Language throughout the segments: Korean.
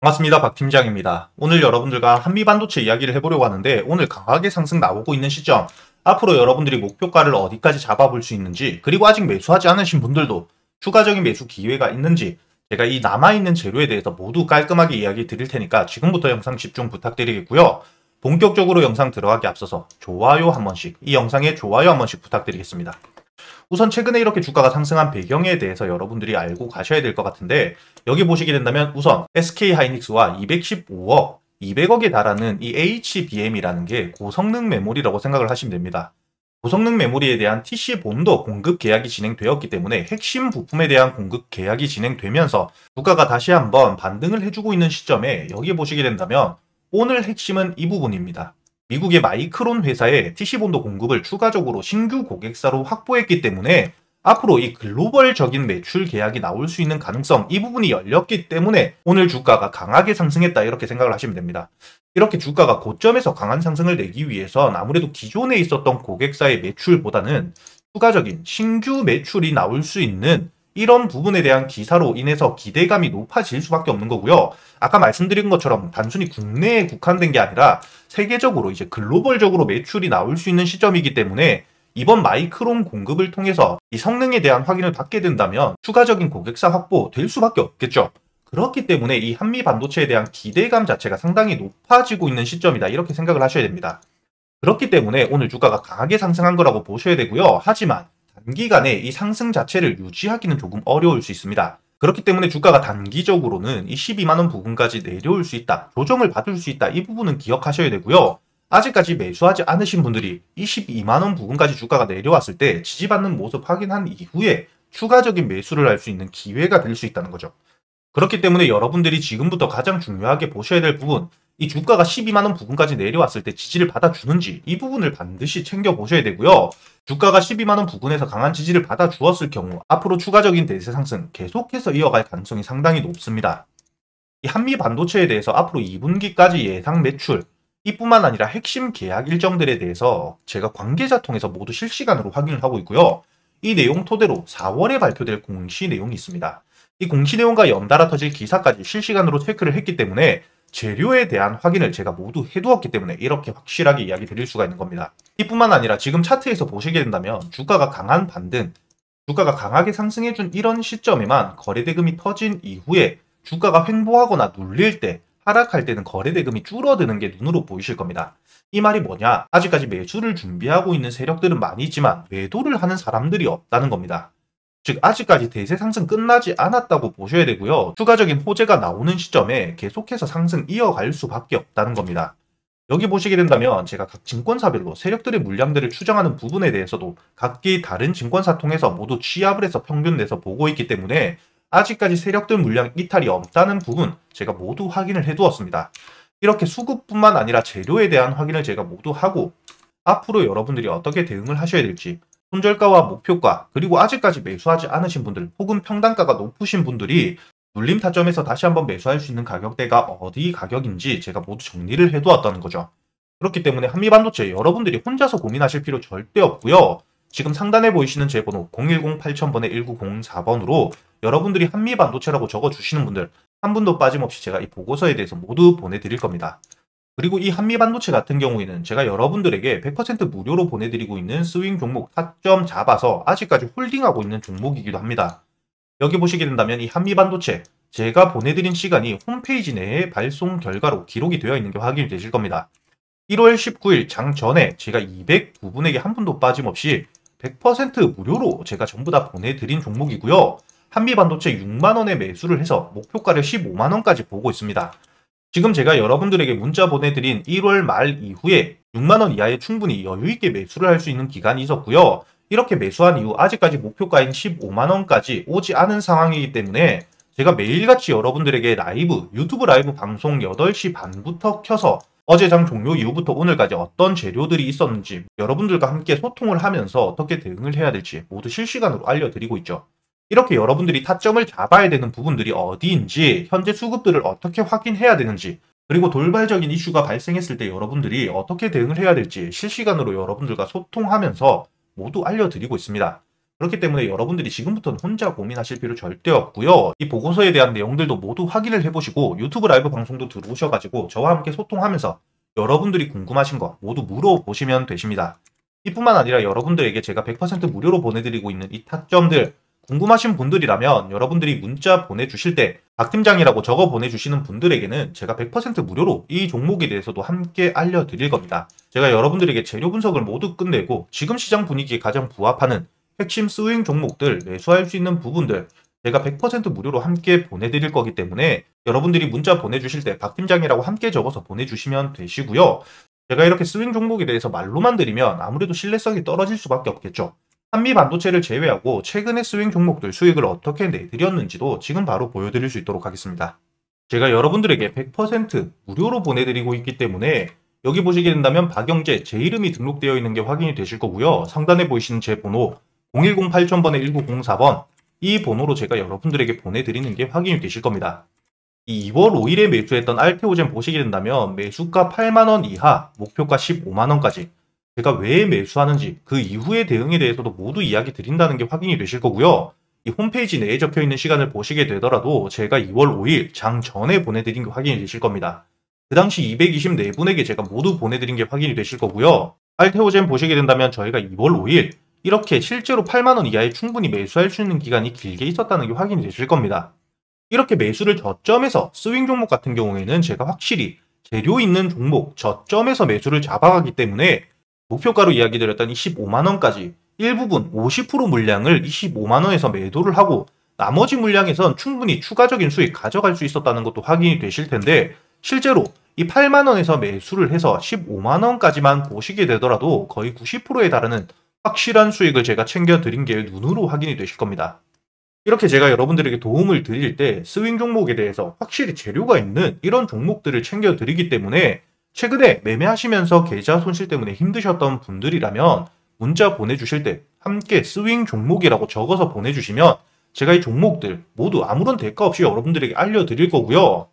반갑습니다. 박 팀장입니다. 오늘 여러분들과 한미 반도체 이야기를 해보려고 하는데 오늘 강하게 상승 나오고 있는 시점 앞으로 여러분들이 목표가를 어디까지 잡아볼 수 있는지 그리고 아직 매수하지 않으신 분들도 추가적인 매수 기회가 있는지 제가 이 남아있는 재료에 대해서 모두 깔끔하게 이야기 드릴 테니까 지금부터 영상 집중 부탁드리겠고요. 본격적으로 영상 들어가기 앞서서 좋아요 한 번씩 이 영상에 좋아요 한 번씩 부탁드리겠습니다. 우선 최근에 이렇게 주가가 상승한 배경에 대해서 여러분들이 알고 가셔야 될 것 같은데 여기 보시게 된다면 우선 SK 하이닉스와 215억, 200억에 달하는 이 HBM이라는 게 고성능 메모리라고 생각을 하시면 됩니다. 고성능 메모리에 대한 TC본도 공급 계약이 진행되었기 때문에 핵심 부품에 대한 공급 계약이 진행되면서 주가가 다시 한번 반등을 해주고 있는 시점에 여기 보시게 된다면 오늘 핵심은 이 부분입니다. 미국의 마이크론 회사에 TC본도 공급을 추가적으로 신규 고객사로 확보했기 때문에 앞으로 이 글로벌적인 매출 계약이 나올 수 있는 가능성 이 부분이 열렸기 때문에 오늘 주가가 강하게 상승했다 이렇게 생각을 하시면 됩니다. 이렇게 주가가 고점에서 강한 상승을 내기 위해선 아무래도 기존에 있었던 고객사의 매출보다는 추가적인 신규 매출이 나올 수 있는 이런 부분에 대한 기사로 인해서 기대감이 높아질 수밖에 없는 거고요. 아까 말씀드린 것처럼 단순히 국내에 국한된 게 아니라 세계적으로 이제 글로벌적으로 매출이 나올 수 있는 시점이기 때문에 이번 마이크론 공급을 통해서 이 성능에 대한 확인을 받게 된다면 추가적인 고객사 확보 될 수밖에 없겠죠. 그렇기 때문에 이 한미 반도체에 대한 기대감 자체가 상당히 높아지고 있는 시점이다. 이렇게 생각을 하셔야 됩니다. 그렇기 때문에 오늘 주가가 강하게 상승한 거라고 보셔야 되고요. 하지만 단기간에 이 상승 자체를 유지하기는 조금 어려울 수 있습니다. 그렇기 때문에 주가가 단기적으로는 이 12만원 부분까지 내려올 수 있다. 조정을 받을 수 있다. 이 부분은 기억하셔야 되고요. 아직까지 매수하지 않으신 분들이 22만원 부분까지 주가가 내려왔을 때 지지받는 모습 확인한 이후에 추가적인 매수를 할 수 있는 기회가 될 수 있다는 거죠. 그렇기 때문에 여러분들이 지금부터 가장 중요하게 보셔야 될 부분, 이 주가가 12만원 부분까지 내려왔을 때 지지를 받아주는지 이 부분을 반드시 챙겨보셔야 되고요. 주가가 12만원 부근에서 강한 지지를 받아주었을 경우 앞으로 추가적인 대세 상승 계속해서 이어갈 가능성이 상당히 높습니다. 이 한미 반도체에 대해서 앞으로 2분기까지 예상 매출 이뿐만 아니라 핵심 계약 일정들에 대해서 제가 관계자 통해서 모두 실시간으로 확인을 하고 있고요. 이 내용 토대로 4월에 발표될 공시 내용이 있습니다. 이 공시 내용과 연달아 터질 기사까지 실시간으로 체크를 했기 때문에 재료에 대한 확인을 제가 모두 해두었기 때문에 이렇게 확실하게 이야기 드릴 수가 있는 겁니다. 이뿐만 아니라 지금 차트에서 보시게 된다면 주가가 강한 반등, 주가가 강하게 상승해준 이런 시점에만 거래대금이 터진 이후에 주가가 횡보하거나 눌릴 때 하락할 때는 거래대금이 줄어드는 게 눈으로 보이실 겁니다. 이 말이 뭐냐? 아직까지 매수를 준비하고 있는 세력들은 많이 있지만 매도를 하는 사람들이 없다는 겁니다. 즉 아직까지 대세 상승 끝나지 않았다고 보셔야 되고요. 추가적인 호재가 나오는 시점에 계속해서 상승 이어갈 수밖에 없다는 겁니다. 여기 보시게 된다면 제가 각 증권사별로 세력들의 물량들을 추정하는 부분에 대해서도 각기 다른 증권사 통해서 모두 취합을 해서 평균 내서 보고 있기 때문에 아직까지 세력들 물량 이탈이 없다는 부분 제가 모두 확인을 해두었습니다. 이렇게 수급뿐만 아니라 재료에 대한 확인을 제가 모두 하고 앞으로 여러분들이 어떻게 대응을 하셔야 될지 손절가와 목표가 그리고 아직까지 매수하지 않으신 분들 혹은 평단가가 높으신 분들이 눌림 타점에서 다시 한번 매수할 수 있는 가격대가 어디 가격인지 제가 모두 정리를 해두었다는 거죠. 그렇기 때문에 한미반도체 여러분들이 혼자서 고민하실 필요 절대 없고요. 지금 상단에 보이시는 제 번호 010-8000번에 1904번으로 여러분들이 한미반도체라고 적어주시는 분들 한 분도 빠짐없이 제가 이 보고서에 대해서 모두 보내드릴 겁니다. 그리고 이 한미 반도체 같은 경우에는 제가 여러분들에게 100% 무료로 보내드리고 있는 스윙 종목 타점 잡아서 아직까지 홀딩하고 있는 종목이기도 합니다. 여기 보시게 된다면 이 한미 반도체 제가 보내드린 시간이 홈페이지 내에 발송 결과로 기록이 되어 있는 게 확인이 되실 겁니다. 1월 19일 장 전에 제가 202분에게 한 분도 빠짐없이 100% 무료로 제가 전부 다 보내드린 종목이고요. 한미반도체 6만원에 매수를 해서 목표가를 15만원까지 보고 있습니다. 지금 제가 여러분들에게 문자 보내드린 1월 말 이후에 6만원 이하에 충분히 여유있게 매수를 할 수 있는 기간이 있었고요. 이렇게 매수한 이후 아직까지 목표가인 15만원까지 오지 않은 상황이기 때문에 제가 매일같이 여러분들에게 라이브, 유튜브 라이브 방송 8시 반부터 켜서 어제 장 종료 이후부터 오늘까지 어떤 재료들이 있었는지 여러분들과 함께 소통을 하면서 어떻게 대응을 해야 될지 모두 실시간으로 알려드리고 있죠. 이렇게 여러분들이 타점을 잡아야 되는 부분들이 어디인지, 현재 수급들을 어떻게 확인해야 되는지, 그리고 돌발적인 이슈가 발생했을 때 여러분들이 어떻게 대응을 해야 될지 실시간으로 여러분들과 소통하면서 모두 알려드리고 있습니다. 그렇기 때문에 여러분들이 지금부터는 혼자 고민하실 필요 절대 없고요. 이 보고서에 대한 내용들도 모두 확인을 해보시고 유튜브 라이브 방송도 들어오셔가지고 저와 함께 소통하면서 여러분들이 궁금하신 거 모두 물어보시면 되십니다. 이뿐만 아니라 여러분들에게 제가 100% 무료로 보내드리고 있는 이 타점들 궁금하신 분들이라면 여러분들이 문자 보내주실 때 박 팀장이라고 적어 보내주시는 분들에게는 제가 100% 무료로 이 종목에 대해서도 함께 알려드릴 겁니다. 제가 여러분들에게 재료 분석을 모두 끝내고 지금 시장 분위기에 가장 부합하는 핵심 스윙 종목들 매수할 수 있는 부분들 제가 100% 무료로 함께 보내드릴 거기 때문에 여러분들이 문자 보내주실 때 박 팀장이라고 함께 적어서 보내주시면 되시고요. 제가 이렇게 스윙 종목에 대해서 말로만 드리면 아무래도 신뢰성이 떨어질 수밖에 없겠죠. 한미 반도체를 제외하고 최근의 스윙 종목들 수익을 어떻게 내드렸는지도 지금 바로 보여드릴 수 있도록 하겠습니다. 제가 여러분들에게 100% 무료로 보내드리고 있기 때문에 여기 보시게 된다면 박영재 제 이름이 등록되어 있는 게 확인이 되실 거고요. 상단에 보이시는 제 번호 010 8000번에 1904번 이 번호로 제가 여러분들에게 보내드리는 게 확인이 되실 겁니다. 이 2월 5일에 매수했던 알테오젠 보시게 된다면 매수가 8만원 이하, 목표가 15만원까지 제가 왜 매수하는지 그 이후의 대응에 대해서도 모두 이야기 드린다는 게 확인이 되실 거고요. 이 홈페이지 내에 적혀 있는 시간을 보시게 되더라도 제가 2월 5일 장 전에 보내드린 게 확인이 되실 겁니다. 그 당시 224분에게 제가 모두 보내드린 게 확인이 되실 거고요. 알테오젠 보시게 된다면 저희가 2월 5일 이렇게 실제로 8만원 이하에 충분히 매수할 수 있는 기간이 길게 있었다는 게 확인이 되실 겁니다. 이렇게 매수를 저점에서 스윙 종목 같은 경우에는 제가 확실히 재료 있는 종목 저점에서 매수를 잡아가기 때문에 목표가로 이야기 드렸던 25만원까지 일부분 50% 물량을 25만원에서 매도를 하고 나머지 물량에선 충분히 추가적인 수익 가져갈 수 있었다는 것도 확인이 되실 텐데 실제로 이 8만원에서 매수를 해서 15만원까지만 보시게 되더라도 거의 90%에 달하는 확실한 수익을 제가 챙겨드린 게 눈으로 확인이 되실 겁니다. 이렇게 제가 여러분들에게 도움을 드릴 때 스윙 종목에 대해서 확실히 재료가 있는 이런 종목들을 챙겨드리기 때문에 최근에 매매하시면서 계좌 손실 때문에 힘드셨던 분들이라면 문자 보내주실 때 함께 스윙 종목이라고 적어서 보내주시면 제가 이 종목들 모두 아무런 대가 없이 여러분들에게 알려드릴 거고요.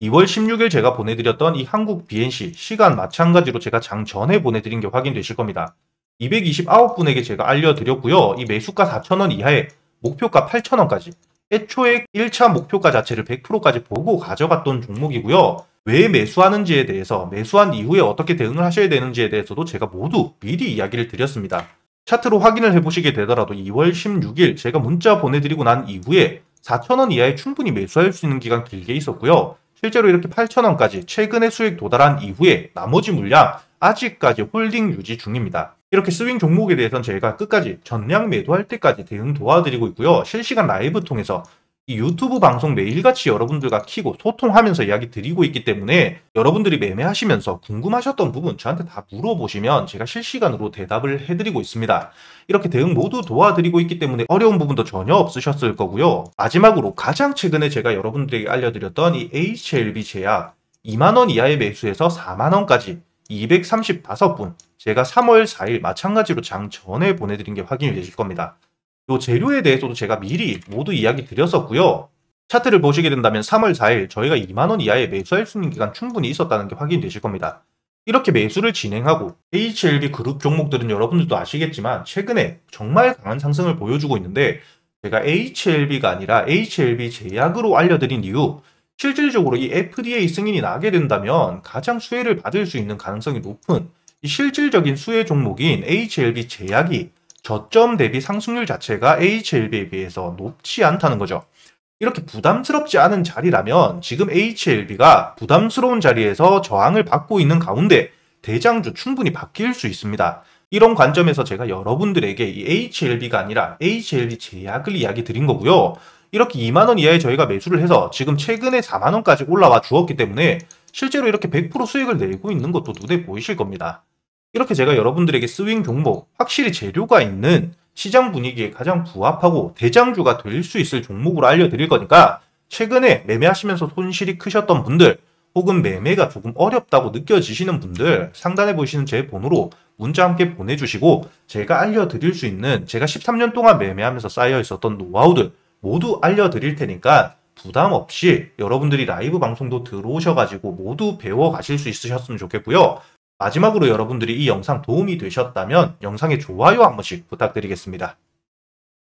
2월 16일 제가 보내드렸던 이 한국 BNC 시간 마찬가지로 제가 장 전에 보내드린 게 확인되실 겁니다. 229분에게 제가 알려드렸고요. 이 매수가 4,000원 이하에 목표가 8,000원까지 애초에 1차 목표가 자체를 100%까지 보고 가져갔던 종목이고요. 왜 매수하는지에 대해서 매수한 이후에 어떻게 대응을 하셔야 되는지에 대해서도 제가 모두 미리 이야기를 드렸습니다. 차트로 확인을 해보시게 되더라도 2월 16일 제가 문자 보내드리고 난 이후에 4천원 이하에 충분히 매수할 수 있는 기간 길게 있었고요. 실제로 이렇게 8천원까지 최근에 수익 도달한 이후에 나머지 물량 아직까지 holding 유지 중입니다. 이렇게 스윙 종목에 대해서는 저희가 끝까지 전량 매도할 때까지 대응 도와드리고 있고요. 실시간 라이브 통해서 이 유튜브 방송 매일같이 여러분들과 키고 소통하면서 이야기 드리고 있기 때문에 여러분들이 매매하시면서 궁금하셨던 부분 저한테 다 물어보시면 제가 실시간으로 대답을 해드리고 있습니다. 이렇게 대응 모두 도와드리고 있기 때문에 어려운 부분도 전혀 없으셨을 거고요. 마지막으로 가장 최근에 제가 여러분들에게 알려드렸던 이 HLB 제약 2만원 이하의 매수에서 4만원까지 235분 제가 3월 4일 마찬가지로 장 전에 보내드린 게 확인이 되실 겁니다. 요 재료에 대해서도 제가 미리 모두 이야기 드렸었고요. 차트를 보시게 된다면 3월 4일 저희가 2만원 이하의 매수할 수 있는 기간 충분히 있었다는 게 확인되실 겁니다. 이렇게 매수를 진행하고 HLB 그룹 종목들은 여러분들도 아시겠지만 최근에 정말 강한 상승을 보여주고 있는데 제가 HLB가 아니라 HLB 제약으로 알려드린 이유 실질적으로 이 FDA 승인이 나게 된다면 가장 수혜를 받을 수 있는 가능성이 높은 이 실질적인 수혜 종목인 HLB 제약이 저점 대비 상승률 자체가 HLB에 비해서 높지 않다는 거죠. 이렇게 부담스럽지 않은 자리라면 지금 HLB가 부담스러운 자리에서 저항을 받고 있는 가운데 대장주 충분히 바뀔 수 있습니다. 이런 관점에서 제가 여러분들에게 이 HLB가 아니라 HLB 제약을 이야기 드린 거고요. 이렇게 2만원 이하에 저희가 매수를 해서 지금 최근에 4만원까지 올라와 주었기 때문에 실제로 이렇게 100% 수익을 내고 있는 것도 눈에 보이실 겁니다. 이렇게 제가 여러분들에게 스윙 종목, 확실히 재료가 있는 시장 분위기에 가장 부합하고 대장주가 될 수 있을 종목으로 알려드릴 거니까 최근에 매매하시면서 손실이 크셨던 분들 혹은 매매가 조금 어렵다고 느껴지시는 분들 상단에 보시는 제 번호로 문자 함께 보내주시고 제가 알려드릴 수 있는 제가 13년 동안 매매하면서 쌓여 있었던 노하우들 모두 알려드릴 테니까 부담 없이 여러분들이 라이브 방송도 들어오셔가지고 모두 배워 가실 수 있으셨으면 좋겠고요. 마지막으로 여러분들이 이 영상 도움이 되셨다면 영상에 좋아요 한 번씩 부탁드리겠습니다.